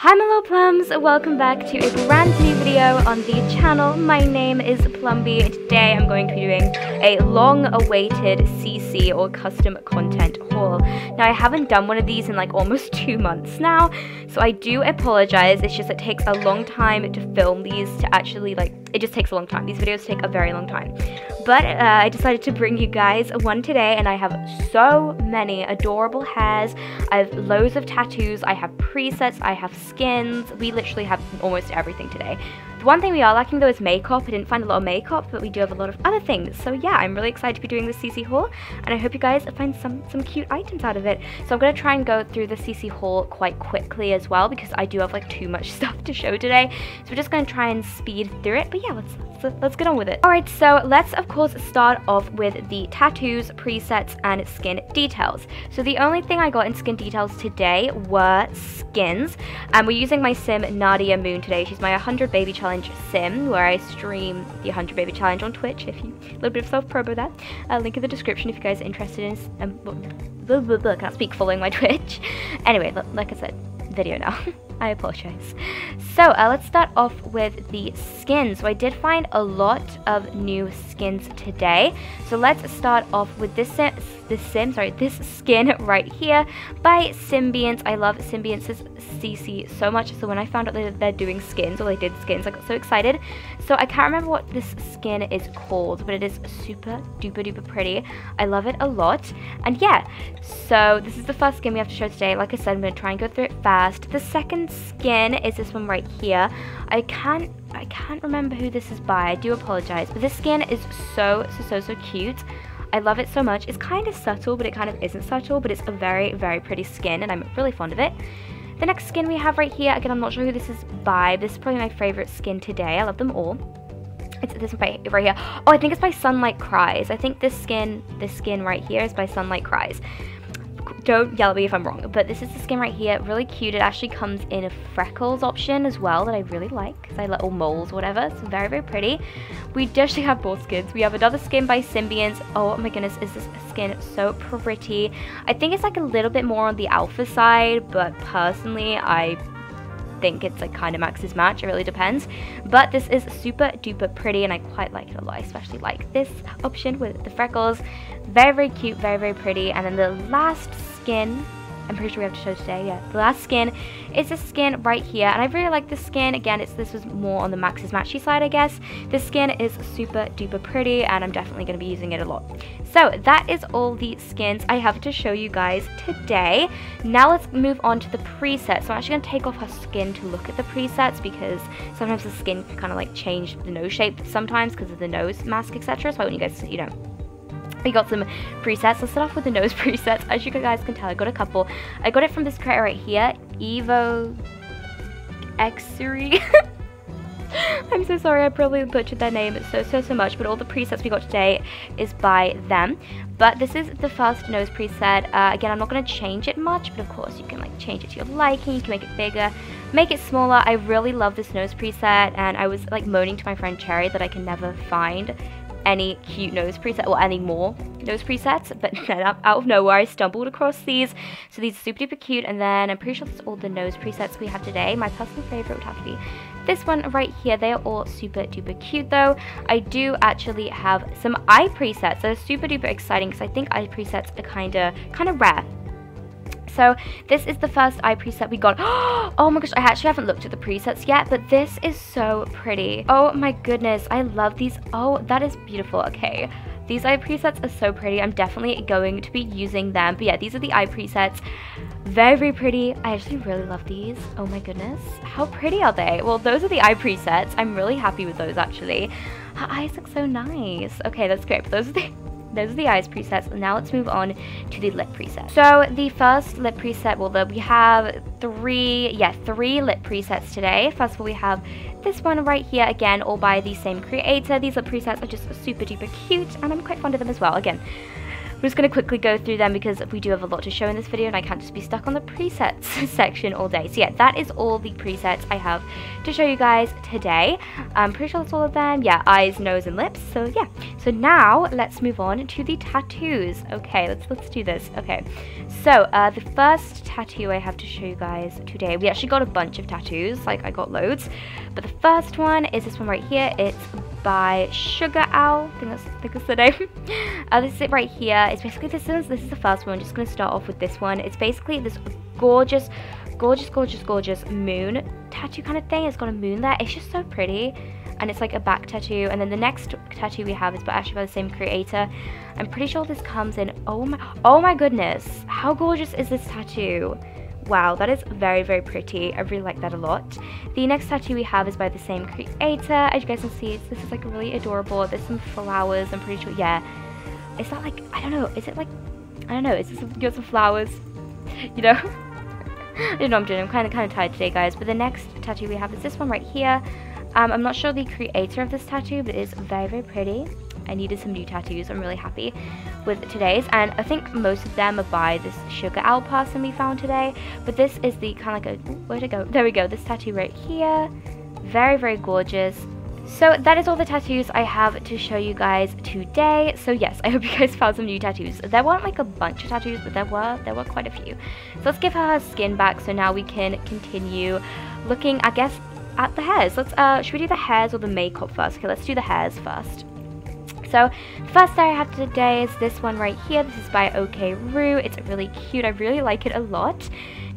Hi my little plums, welcome back to a brand new video on the channel. My name is Plumbie and today I'm going to be doing a long-awaited CC or custom content haul. Now I haven't done one of these in like almost two months now, so I do apologize. It's just it takes a long time to film these to actually like, it just takes a long time. These videos take a very long time. But uh, I decided to bring you guys one today and I have so many adorable hairs. I have loads of tattoos, I have presets, I have skins. We literally have almost everything today. One thing we are lacking though is makeup. I didn't find a lot of makeup, but we do have a lot of other things. So yeah, I'm really excited to be doing the CC haul, and I hope you guys find some some cute items out of it. So I'm gonna try and go through the CC haul quite quickly as well because I do have like too much stuff to show today. So we're just gonna try and speed through it. But yeah, let's let's, let's get on with it. All right, so let's of course start off with the tattoos, presets, and skin details. So the only thing I got in skin details today were skins, and we're using my sim Nadia Moon today. She's my 100 baby challenge sim where I stream the 100 baby challenge on Twitch if you a little bit of self promo there uh, link in the description if you guys are interested in um, blah, blah, blah, can't speak following my Twitch anyway like I said video now I apologize. So uh, let's start off with the skins. So I did find a lot of new skins today. So let's start off with this this sim, sorry, this skin right here by Symbiance. I love Symbiance's CC so much. So when I found out that they're doing skins, or they did skins, I got so excited. So I can't remember what this skin is called, but it is super duper duper pretty. I love it a lot. And yeah, so this is the first skin we have to show today. Like I said, I'm going to try and go through it fast. The second skin is this one right here. I can't I can't remember who this is by. I do apologize. But this skin is so, so, so, so cute. I love it so much. It's kind of subtle, but it kind of isn't subtle, but it's a very, very pretty skin, and I'm really fond of it. The next skin we have right here, again, I'm not sure who this is by. This is probably my favorite skin today. I love them all. It's this one right here. Oh, I think it's by Sunlight Cries. I think this skin, this skin right here is by Sunlight Cries don't yell at me if I'm wrong, but this is the skin right here, really cute. It actually comes in a freckles option as well that I really like, because I like all moles whatever. It's very, very pretty. We actually have both skins. We have another skin by Symbiance. Oh my goodness, is this skin so pretty. I think it's like a little bit more on the alpha side, but personally, I think it's like kind of Maxis Match. It really depends. But this is super duper pretty and I quite like it a lot. I especially like this option with the freckles. Very, very cute, very, very pretty. And then the last skin I'm pretty sure we have to show today, yeah. The last skin is this skin right here, and I really like this skin. Again, it's this was more on the Maxis Matchy side, I guess. This skin is super duper pretty, and I'm definitely going to be using it a lot. So that is all the skins I have to show you guys today. Now let's move on to the presets. So I'm actually going to take off her skin to look at the presets, because sometimes the skin can kind of like change the nose shape sometimes because of the nose mask, etc. So I want you guys to, you know, we got some presets. Let's start off with the nose presets. As you guys can tell, I got a couple. I got it from this creator right here, Evo Xery. I'm so sorry, I probably butchered their name so, so, so much, but all the presets we got today is by them. But this is the first nose preset. Uh, again, I'm not going to change it much, but of course you can like change it to your liking, you can make it bigger, make it smaller. I really love this nose preset, and I was like moaning to my friend Cherry that I can never find any cute nose preset or any more nose presets, but then out of nowhere I stumbled across these. So these are super duper cute, and then I'm pretty sure that's all the nose presets we have today. My personal favorite would have to be this one right here. They are all super duper cute though. I do actually have some eye presets that are super duper exciting because I think eye presets are kind of kind of rare so this is the first eye preset we got. Oh my gosh, I actually haven't looked at the presets yet, but this is so pretty. Oh my goodness, I love these. Oh, that is beautiful. Okay. These eye presets are so pretty. I'm definitely going to be using them. But yeah, these are the eye presets. Very, very pretty. I actually really love these. Oh my goodness. How pretty are they? Well, those are the eye presets. I'm really happy with those actually. Her eyes look so nice. Okay, that's great. But those are the those are the eyes presets. Now let's move on to the lip preset. So the first lip preset, well, we have three, yeah, three lip presets today. First of all, we have this one right here, again, all by the same creator. These lip presets are just super duper cute, and I'm quite fond of them as well. Again, I'm just going to quickly go through them because we do have a lot to show in this video and I can't just be stuck on the presets section all day. So yeah, that is all the presets I have to show you guys today. I'm pretty sure that's all of them. Yeah, eyes, nose, and lips. So yeah. So now let's move on to the tattoos. Okay, let's let's do this. Okay. So uh, the first tattoo I have to show you guys today, we actually got a bunch of tattoos, like I got loads. But the first one is this one right here. It's by Sugar Owl. I think that's, I think that's the name. uh, this is it right here. It's basically this is this is the first one. I'm just gonna start off with this one. It's basically this gorgeous, gorgeous, gorgeous, gorgeous moon tattoo kind of thing. It's got a moon there. It's just so pretty. And it's like a back tattoo. And then the next tattoo we have is but actually by the same creator. I'm pretty sure this comes in. Oh my, oh my goodness! How gorgeous is this tattoo? Wow, that is very, very pretty. I really like that a lot. The next tattoo we have is by the same creator. As you guys can see, this is like really adorable. There's some flowers, I'm pretty sure. Yeah. Is that like, I don't know, is it like, I don't know, is this, got some flowers? You know? I don't know I'm doing. I'm kind of, kind of tired today, guys. But the next tattoo we have is this one right here. Um, I'm not sure the creator of this tattoo, but it is very, very pretty. I needed some new tattoos. I'm really happy with today's. And I think most of them are by this Sugar Owl person we found today. But this is the kind of like a, where'd it go? There we go. This tattoo right here. Very, very gorgeous. So that is all the tattoos I have to show you guys today. So yes, I hope you guys found some new tattoos. There weren't like a bunch of tattoos, but there were there were quite a few. So let's give her her skin back so now we can continue looking, I guess, at the hairs. Let's uh should we do the hairs or the makeup first? Okay, let's do the hairs first. So first hair I have today is this one right here. This is by OK Roo. It's really cute. I really like it a lot.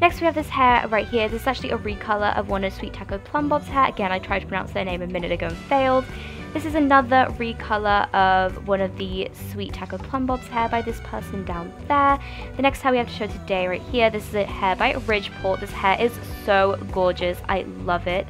Next we have this hair right here. This is actually a recolor of one of Sweet Taco Plumbob's hair. Again, I tried to pronounce their name a minute ago and failed. This is another recolor of one of the Sweet Taco Plumbob's hair by this person down there. The next hair we have to show today right here, this is a hair by Ridgeport. This hair is so gorgeous. I love it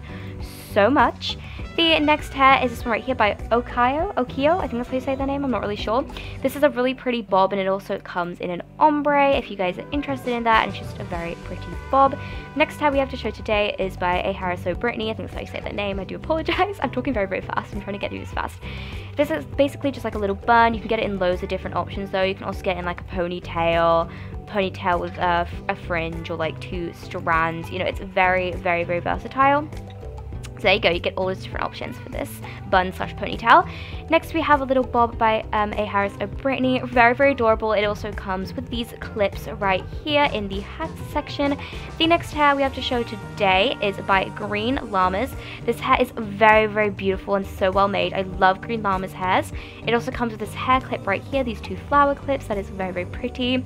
so much. The next hair is this one right here by Okayo, Okio, I think that's how you say the name, I'm not really sure. This is a really pretty bob and it also comes in an ombre if you guys are interested in that and it's just a very pretty bob. Next hair we have to show today is by A. Harris O'Brittany, I think that's how you say that name, I do apologize. I'm talking very very fast, I'm trying to get through this fast. This is basically just like a little bun, you can get it in loads of different options though, you can also get in like a ponytail, ponytail with a, a fringe or like two strands, you know, it's very very very versatile. So there you go, you get all those different options for this bun slash ponytail. Next we have a little bob by um, A. Harris O'Brittany. Very, very adorable. It also comes with these clips right here in the hat section. The next hair we have to show today is by Green Llamas. This hair is very, very beautiful and so well made. I love Green Llama's hairs. It also comes with this hair clip right here, these two flower clips. That is very, very pretty.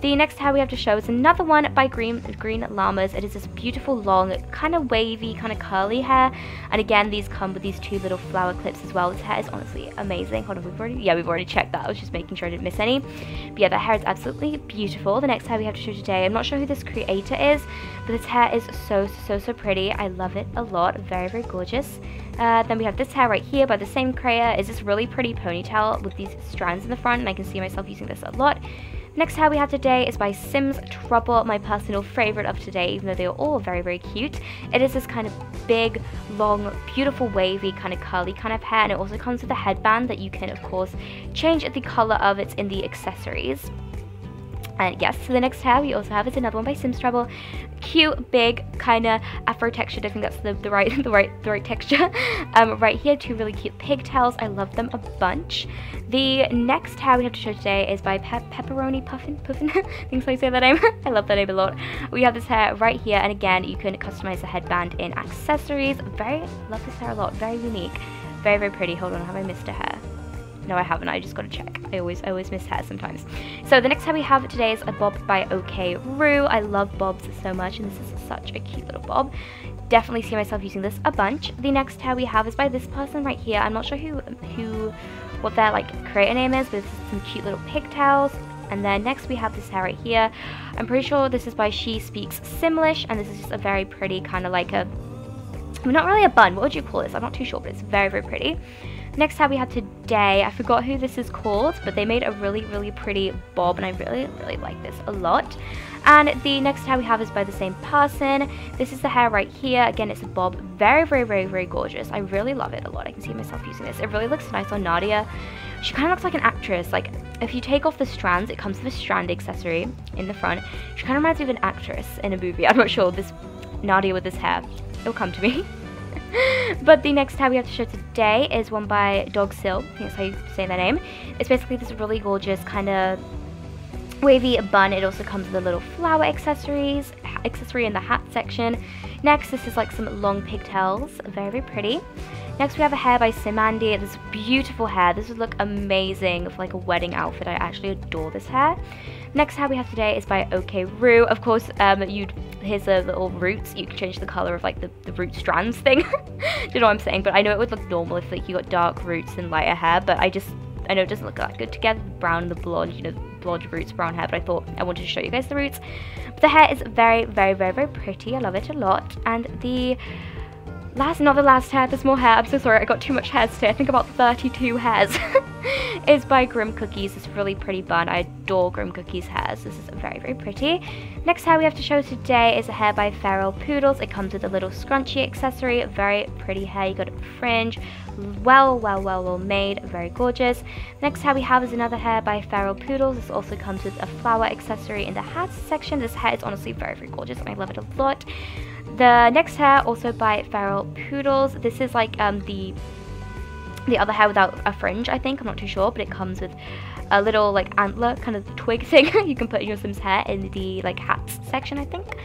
The next hair we have to show is another one by Green, Green Llamas. It is this beautiful long, kind of wavy, kind of curly hair. And again, these come with these two little flower clips as well. This hair is honestly amazing. Hold on, we've already, yeah, we've already checked that. I was just making sure I didn't miss any. But yeah, that hair is absolutely beautiful. The next hair we have to show today, I'm not sure who this creator is, but this hair is so, so, so pretty. I love it a lot. Very, very gorgeous. Uh, then we have this hair right here by the same creator. Is this really pretty ponytail with these strands in the front, and I can see myself using this a lot. Next hair we have today is by Sims Trouble, my personal favorite of today, even though they are all very, very cute. It is this kind of big, long, beautiful, wavy, kind of curly kind of hair, and it also comes with a headband that you can, of course, change the color of. It's in the accessories. And yes, so the next hair we also have is another one by Sims Trouble. Cute, big, kind of afro textured. I think that's the, the right the right the right texture. um, right here, two really cute pigtails. I love them a bunch. The next hair we have to show today is by Pe Pepperoni Puffin Puffin. I think so I say that name. I love that name a lot. We have this hair right here, and again, you can customize the headband in accessories. Very love this hair a lot. Very unique. Very very pretty. Hold on, have I missed a hair? No, I haven't. I just got to check. I always, I always miss hair sometimes. So the next hair we have today is a bob by OK Roo. I love bobs so much, and this is such a cute little bob. Definitely see myself using this a bunch. The next hair we have is by this person right here. I'm not sure who, who, what their like creator name is, but some cute little pigtails. And then next we have this hair right here. I'm pretty sure this is by She Speaks Simlish, and this is just a very pretty kind of like a, not really a bun. What would you call this? I'm not too sure, but it's very, very pretty. Next tab we have today, I forgot who this is called, but they made a really, really pretty bob, and I really, really like this a lot. And the next hair we have is by the same person. This is the hair right here. Again, it's a bob. Very, very, very, very gorgeous. I really love it a lot. I can see myself using this. It really looks nice on Nadia. She kind of looks like an actress. Like, if you take off the strands, it comes with a strand accessory in the front. She kind of reminds me of an actress in a movie. I'm not sure. This Nadia with this hair. It'll come to me. but the next hair we have to show today is one by Dogsill. I think that's how you say their name. It's basically this really gorgeous kind of wavy bun. It also comes with a little flower accessories, accessory in the hat section. Next, this is like some long pigtails, very, very pretty. Next, we have a hair by Simandy. This beautiful hair. This would look amazing for like a wedding outfit. I actually adore this hair. Next hair we have today is by OK Rue. Of course, um, you'd here's the little roots. You can change the color of like the, the root strands thing. Do you know what I'm saying? But I know it would look normal if like you got dark roots and lighter hair. But I just I know it doesn't look that good together. The brown and the blonde, you know, blonde roots, brown hair. But I thought I wanted to show you guys the roots. But the hair is very, very, very, very pretty. I love it a lot. And the last, not the last hair, there's more hair. I'm so sorry, I got too much hairs today. I think about 32 hairs. is by Grim Cookies. It's really pretty bun. I adore Grim Cookies hairs. This is very, very pretty. Next hair we have to show today is a hair by Feral Poodles. It comes with a little scrunchy accessory. Very pretty hair. You got a fringe. Well, well, well, well made. Very gorgeous. Next hair we have is another hair by Feral Poodles. This also comes with a flower accessory in the hat section. This hair is honestly very, very gorgeous and I love it a lot. The next hair also by Feral Poodles. This is like um, the the other hair without a fringe, I think. I'm not too sure, but it comes with a little like antler kind of twig thing you can put in your Sim's hair in the like hats section, I think.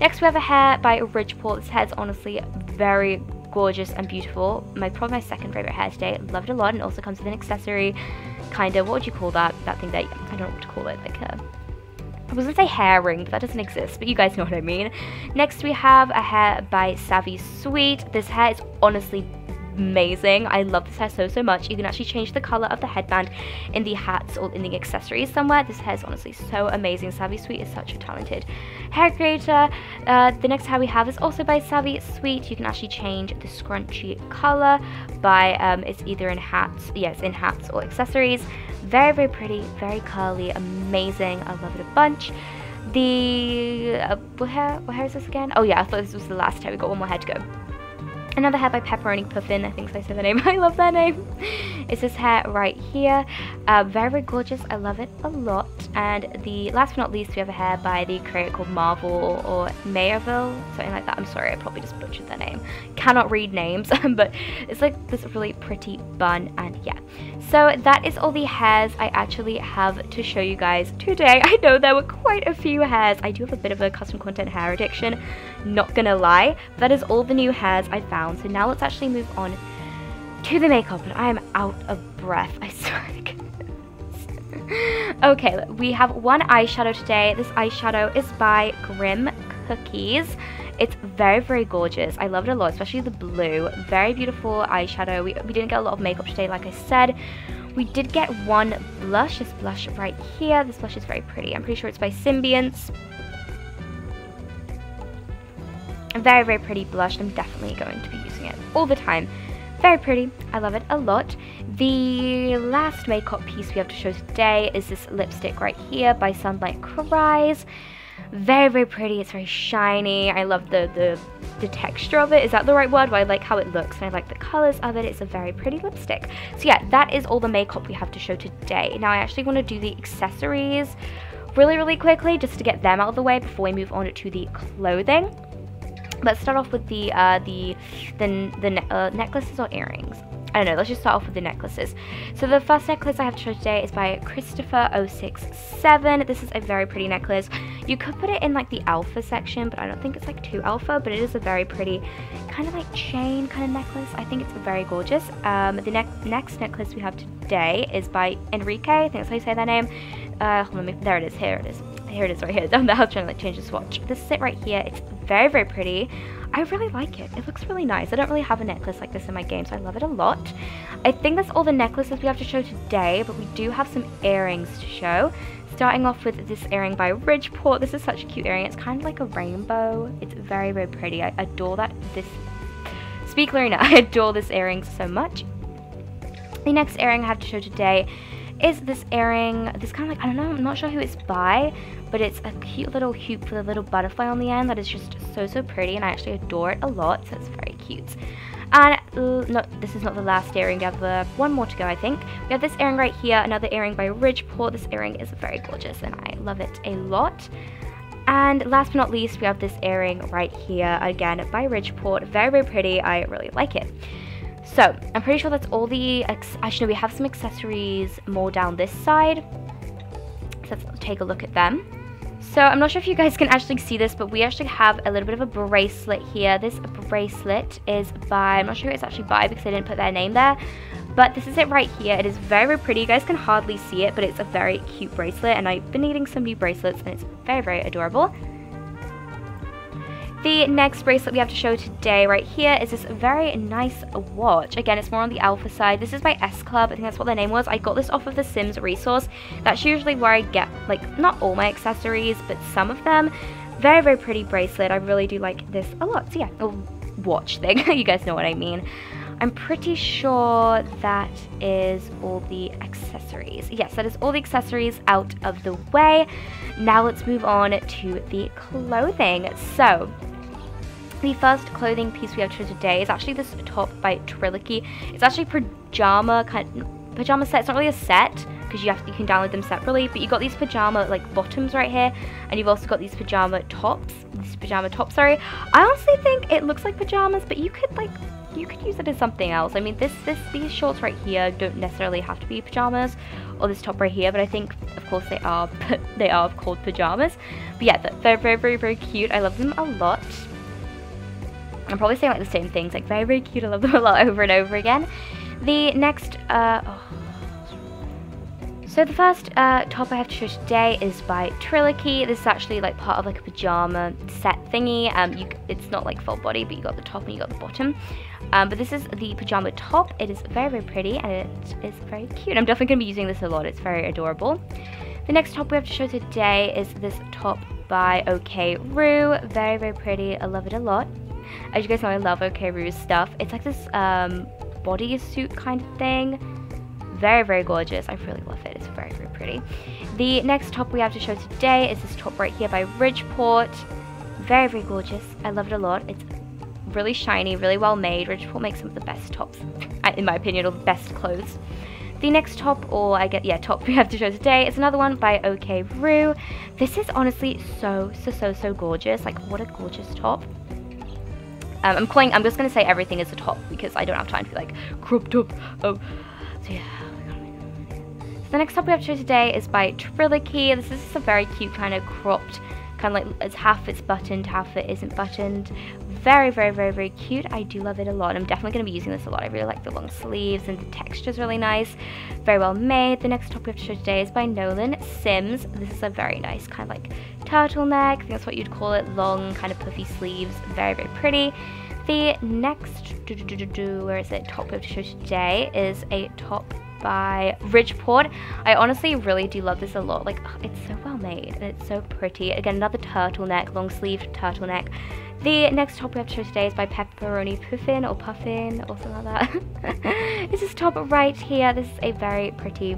Next we have a hair by Ridgeport. This hair is honestly very gorgeous and beautiful. My probably my second favorite hair today. Love it a lot and also comes with an accessory kind of what would you call that? That thing that I don't know what to call it, like a I was gonna say hair ring, but that doesn't exist, but you guys know what I mean. Next we have a hair by Savvy Sweet. This hair is honestly amazing. I love this hair so, so much. You can actually change the color of the headband in the hats or in the accessories somewhere. This hair is honestly so amazing. Savvy Sweet is such a talented hair creator. Uh, the next hair we have is also by Savvy Sweet. You can actually change the scrunchy color by, um, it's either in hats, yes, in hats or accessories. Very, very pretty, very curly, amazing. I love it a bunch the uh, what hair what hair is this again oh yeah i thought this was the last hair we got one more hair to go Another hair by Pepperoni Puffin, I think I said the name, I love that name. It's this hair right here. Uh, very, very gorgeous, I love it a lot. And the last but not least, we have a hair by the creator called Marvel or Mayerville, something like that. I'm sorry, I probably just butchered their name. Cannot read names, but it's like this really pretty bun and yeah. So that is all the hairs I actually have to show you guys today. I know there were quite a few hairs. I do have a bit of a custom content hair addiction, not gonna lie. That is all the new hairs I found so now let's actually move on to the makeup. And I am out of breath, I swear okay, we have one eyeshadow today. This eyeshadow is by Grim Cookies. It's very, very gorgeous. I love it a lot, especially the blue. Very beautiful eyeshadow. We, we didn't get a lot of makeup today, like I said. We did get one blush, this blush right here. This blush is very pretty. I'm pretty sure it's by Symbiance. A very, very pretty blush. I'm definitely going to be using it all the time. Very pretty. I love it a lot. The last makeup piece we have to show today is this lipstick right here by Sunlight Cries. Very, very pretty. It's very shiny. I love the, the, the texture of it. Is that the right word? Well, I like how it looks and I like the colors of it. It's a very pretty lipstick. So yeah, that is all the makeup we have to show today. Now I actually want to do the accessories really, really quickly just to get them out of the way before we move on to the clothing. Let's start off with the uh, the the, the ne uh, necklaces or earrings. I don't know, let's just start off with the necklaces. So the first necklace I have to show today is by Christopher067. This is a very pretty necklace. You could put it in like the alpha section, but I don't think it's like too alpha, but it is a very pretty kind of like chain kind of necklace. I think it's very gorgeous. Um, the ne next necklace we have today is by Enrique, I think that's how you say that name. Uh, me, there it is, here it is. Here it is right here. Down the house trying to like change the swatch. This is it right here. It's very, very pretty. I really like it. It looks really nice. I don't really have a necklace like this in my game, so I love it a lot. I think that's all the necklaces we have to show today, but we do have some earrings to show. Starting off with this earring by Ridgeport. This is such a cute earring. It's kind of like a rainbow. It's very, very pretty. I adore that. This Speak Lorena. I adore this earring so much. The next earring I have to show today is this earring. This kind of like, I don't know, I'm not sure who it's by, but it's a cute little hoop with a little butterfly on the end that is just so, so pretty, and I actually adore it a lot, so it's very cute. And no, this is not the last earring. We have uh, one more to go, I think. We have this earring right here, another earring by Ridgeport. This earring is very gorgeous and I love it a lot. And last but not least, we have this earring right here, again by Ridgeport. Very, very pretty. I really like it. So, I'm pretty sure that's all the... Actually, we have some accessories more down this side. So let's take a look at them. So I'm not sure if you guys can actually see this, but we actually have a little bit of a bracelet here. This bracelet is by, I'm not sure it's actually by because they didn't put their name there, but this is it right here. It is very, very pretty. You guys can hardly see it, but it's a very cute bracelet, and I've been needing some new bracelets, and it's very, very adorable. The next bracelet we have to show today right here is this very nice watch. Again, it's more on the alpha side. This is by S Club. I think that's what their name was. I got this off of the Sims resource. That's usually where I get, like, not all my accessories, but some of them. Very, very pretty bracelet. I really do like this a lot. So yeah, a watch thing. you guys know what I mean. I'm pretty sure that is all the accessories. Yes, that is all the accessories out of the way. Now let's move on to the clothing. So, the first clothing piece we have for today is actually this top by Trilogy. It's actually pajama kind of, pajama set. It's not really a set because you have you can download them separately, but you got these pajama like bottoms right here, and you've also got these pajama tops. This pajama top, sorry. I honestly think it looks like pajamas, but you could like you could use it as something else. I mean, this this these shorts right here don't necessarily have to be pajamas, or this top right here, but I think of course they are they are called pajamas. But yeah, they're very very very cute. I love them a lot. I'm probably saying like the same things, like very, very cute. I love them a lot over and over again. The next, uh, oh. so the first uh, top I have to show today is by Trilogy. This is actually like part of like a pajama set thingy. Um, you, it's not like full body, but you got the top and you got the bottom. Um, but this is the pajama top. It is very, very pretty and it is very cute. I'm definitely going to be using this a lot. It's very adorable. The next top we have to show today is this top by OK Roo. Very, very pretty. I love it a lot. As you guys know, I love OKRU's stuff. It's like this um, bodysuit kind of thing. Very, very gorgeous. I really love it. It's very, very pretty. The next top we have to show today is this top right here by Ridgeport. Very, very gorgeous. I love it a lot. It's really shiny, really well made. Ridgeport makes some of the best tops, in my opinion, or the best clothes. The next top, or I get, yeah, top we have to show today is another one by OK Roo. This is honestly so, so, so, so gorgeous. Like, what a gorgeous top. Um, I'm calling, I'm just going to say everything is a top because I don't have time to be like, cropped up. Oh, so yeah. So the next top we have to today is by Trilogy. This is a very cute kind of cropped, kind of like it's half it's buttoned, half it isn't buttoned. Very, very, very, very cute. I do love it a lot. I'm definitely going to be using this a lot. I really like the long sleeves and the texture is really nice. Very well made. The next top we have to show today is by Nolan Sims. This is a very nice kind of like turtleneck. I think that's what you'd call it. Long, kind of puffy sleeves. Very, very pretty. The next, where is it, top we have to show today is a top by Ridgeport. I honestly really do love this a lot. Like, oh, it's so well made and it's so pretty. Again, another turtleneck, long sleeved turtleneck. The next top we have to show today is by Pepperoni Puffin or Puffin or something like that. this is top right here. This is a very pretty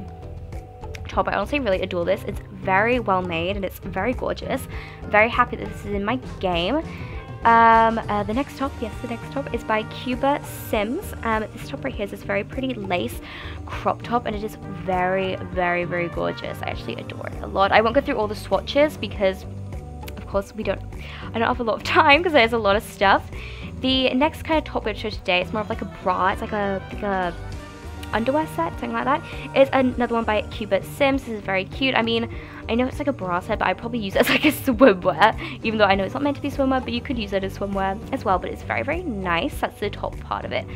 top. I honestly really adore this. It's very well made and it's very gorgeous. Very happy that this is in my game. Um, uh, the next top, yes, the next top is by Cuba Sims. Um, this top right here is this very pretty lace crop top, and it is very, very, very gorgeous. I actually adore it a lot. I won't go through all the swatches because, of course, we don't. I don't have a lot of time because there's a lot of stuff. The next kind of top we show today is more of like a bra. It's like a like a underwear set, something like that. Is another one by Cuba Sims. This is very cute. I mean, I know it's like a bra set, but I'd probably use it as like a swimwear, even though I know it's not meant to be swimwear, but you could use it as swimwear as well, but it's very, very nice. That's the top part of it.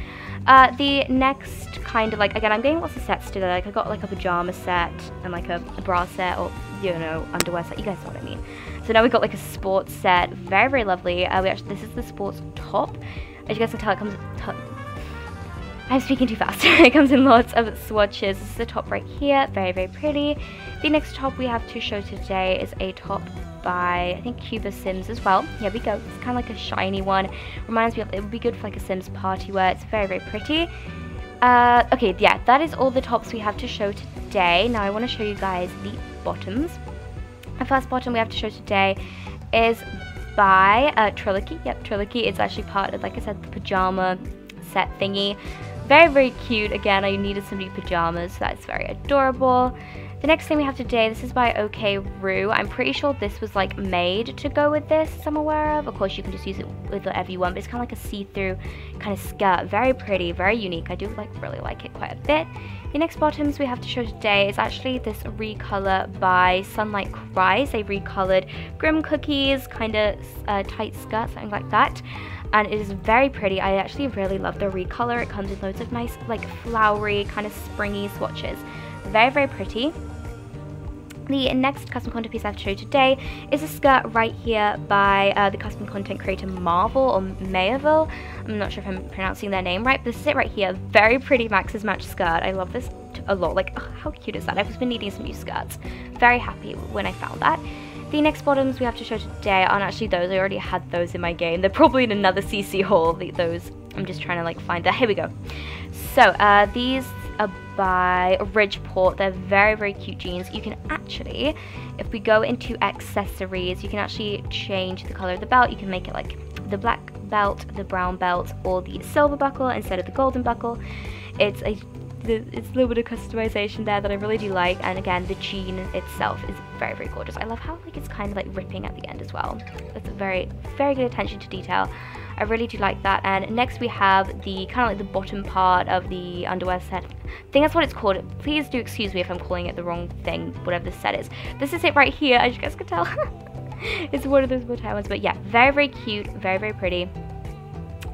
Uh, the next kind of like, again, I'm getting lots of sets today. Like I got like a pajama set and like a, a bra set or, you know, underwear set. You guys know what I mean. So now we've got like a sports set. Very, very lovely. Uh, we actually, this is the sports top. As you guys can tell, it comes I'm speaking too fast. it comes in lots of swatches. This is the top right here. Very, very pretty. The next top we have to show today is a top by, I think, Cuba Sims as well. Here we go. It's kind of like a shiny one. Reminds me of, it would be good for like a Sims party wear. It's very, very pretty. Uh, okay, yeah, that is all the tops we have to show today. Now I want to show you guys the bottoms. The first bottom we have to show today is by uh, Trilogy. Yep, Trilogy. It's actually part of, like I said, the pajama set thingy. Very, very cute. Again, I needed some new pajamas, so that's very adorable. The next thing we have today, this is by OK Rue. I'm pretty sure this was like made to go with this, I'm aware of. Of course, you can just use it with whatever you want, but it's kind of like a see-through kind of skirt. Very pretty, very unique. I do like really like it quite a bit. The next bottoms we have to show today is actually this recolor by Sunlight Cries. They recolored Grim Cookies, kind of uh, tight skirt, something like that and it is very pretty. I actually really love the recolor. It comes with loads of nice like flowery kind of springy swatches. Very, very pretty. The next custom content piece I have to show you today is a skirt right here by uh, the custom content creator Marvel or Mayerville. I'm not sure if I'm pronouncing their name right, but this is it right here. Very pretty Maxis Match skirt. I love this a lot. Like, oh, how cute is that? I've just been needing some new skirts. Very happy when I found that. The next bottoms we have to show today aren't actually those. I already had those in my game. They're probably in another CC haul. Those I'm just trying to like find that. Here we go. So uh, these are by Ridgeport. They're very, very cute jeans. You can actually, if we go into accessories, you can actually change the color of the belt. You can make it like the black belt, the brown belt, or the silver buckle instead of the golden buckle. It's a it's a little bit of customization there that I really do like and again the jean itself is very very gorgeous I love how like it's kind of like ripping at the end as well it's a very very good attention to detail I really do like that. And next we have the kind of like the bottom part of the underwear set. I think that's what it's called. Please do excuse me if I'm calling it the wrong thing, whatever this set is. This is it right here, as you guys can tell. it's one of those Mattel ones. But yeah, very, very cute, very, very pretty.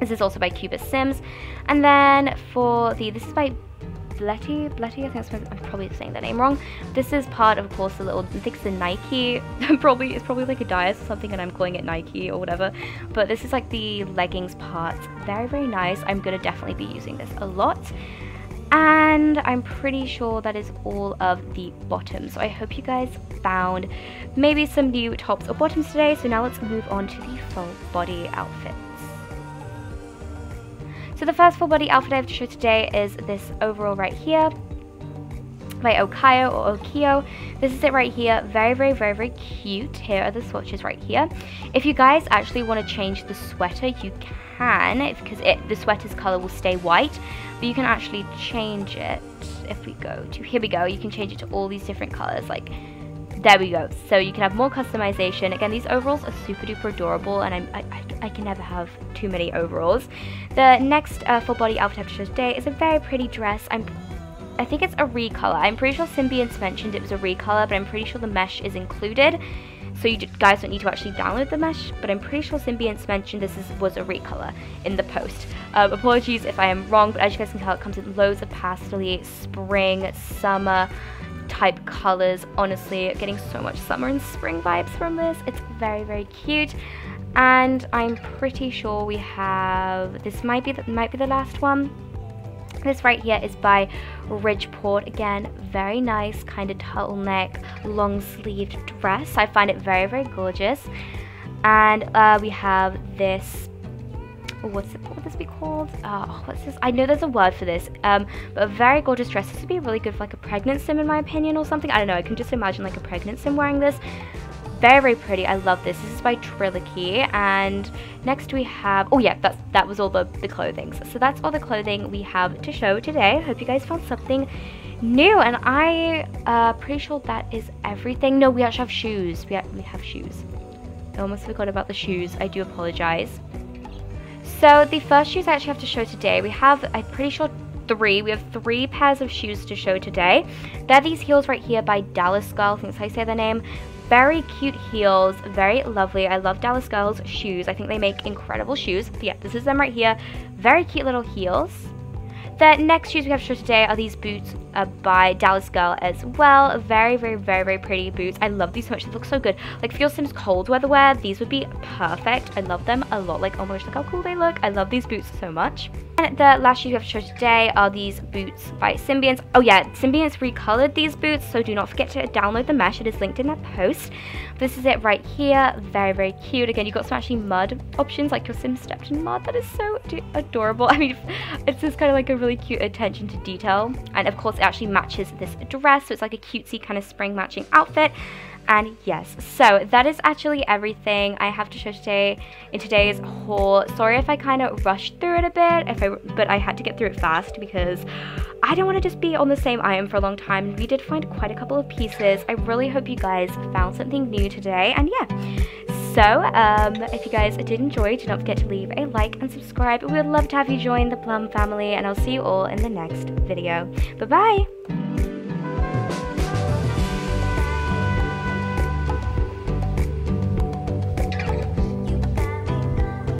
This is also by Cuba Sims. And then for the, this is by Bletty, Bletty, I think I'm probably saying the name wrong. This is part, of of course, the little, I think it's the Nike, probably, it's probably like a Adidas or something and I'm calling it Nike or whatever. But this is like the leggings part. Very, very nice. I'm gonna definitely be using this a lot. And I'm pretty sure that is all of the bottoms. So I hope you guys found maybe some new tops or bottoms today. So now let's move on to the full body outfit. So the first full body outfit I have to show today is this overall right here by Okayo or Okio. This is it right here. Very, very, very, very cute. Here are the swatches right here. If you guys actually want to change the sweater, you can because it, the sweater's color will stay white, but you can actually change it if we go to, here we go, you can change it to all these different colors like there we go. So you can have more customization. Again, these overalls are super duper adorable and I'm, I, I, can never have too many overalls. The next uh, full body outfit I have to show today is a very pretty dress. I'm I think it's a recolor. I'm pretty sure Symbiance mentioned it was a recolor, but I'm pretty sure the mesh is included. So you guys don't need to actually download the mesh, but I'm pretty sure Symbiance mentioned this is, was a recolor in the post. Um, apologies if I am wrong, but as you guys can tell, it comes in loads of pastel spring, summer, type colors. Honestly, getting so much summer and spring vibes from this. It's very, very cute. And I'm pretty sure we have, this might be the, might be the last one. This right here is by Ridgeport. Again, very nice kind of turtleneck, long sleeved dress. I find it very, very gorgeous. And uh, we have this what's it, what would this be called? Oh, what's this? I know there's a word for this. Um, but a very gorgeous dress. This would be really good for like a pregnant sim in my opinion or something. I don't know. I can just imagine like a pregnant sim wearing this. Very, very pretty. I love this. This is by Trilogy. And next we have, oh yeah, that's, that was all the, the clothing. So that's all the clothing we have to show today. Hope you guys found something new. And I, uh, pretty sure that is everything. No, we actually have shoes. We, ha we have shoes. I almost forgot about the shoes. I do apologize. So the first shoes I actually have to show today, we have, I'm pretty sure three. We have three pairs of shoes to show today. They're these heels right here by Dallas Girl, I think that's how you say their name. Very cute heels, very lovely. I love Dallas Girl's shoes. I think they make incredible shoes. But yeah, this is them right here. Very cute little heels. The next shoes we have to show today are these boots uh, by Dallas Girl as well. Very, very, very, very pretty boots. I love these so much. They look so good. Like for your Sims cold weather wear, these would be perfect. I love them a lot. Like, oh my gosh, look how cool they look. I love these boots so much. And the last shoes we have to show today are these boots by Symbiance. Oh yeah, Symbiance recolored these boots, so do not forget to download the mesh. It is linked in that post. This is it right here. Very, very cute. Again, you've got some actually mud options, like your Sim stepped in mud. That is so adorable. I mean, it's just kind of like a really cute attention to detail. And of course, it actually matches this dress, so it's like a cutesy kind of spring matching outfit. And yes, so that is actually everything I have to show today in today's haul. Sorry if I kind of rushed through it a bit, if I, but I had to get through it fast because I don't want to just be on the same item for a long time. We did find quite a couple of pieces. I really hope you guys found something new today. And yeah, so, um, if you guys did enjoy, do not forget to leave a like and subscribe. We would love to have you join the Plum family, and I'll see you all in the next video. Bye-bye!